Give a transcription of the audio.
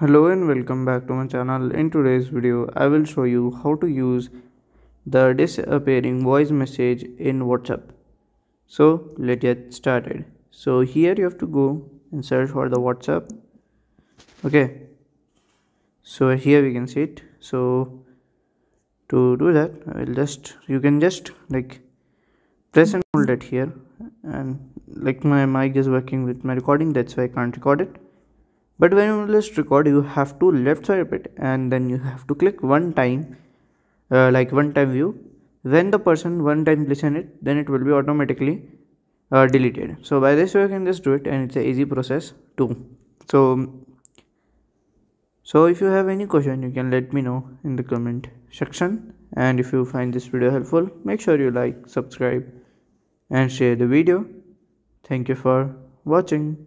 Hello and welcome back to my channel. In today's video, I will show you how to use the disappearing voice message in WhatsApp. So let's get started. So here you have to go and search for the WhatsApp. Okay. So here we can see it. So to do that, I will just you can just like press and hold it here and like my mic is working with my recording that's why I can't record it but when you list record you have to left swipe it and then you have to click one time uh, like one time view. When the person one time listen it then it will be automatically uh, deleted. So by this way you can just do it and it's an easy process too. So so if you have any question you can let me know in the comment section. And if you find this video helpful make sure you like subscribe and share the video. Thank you for watching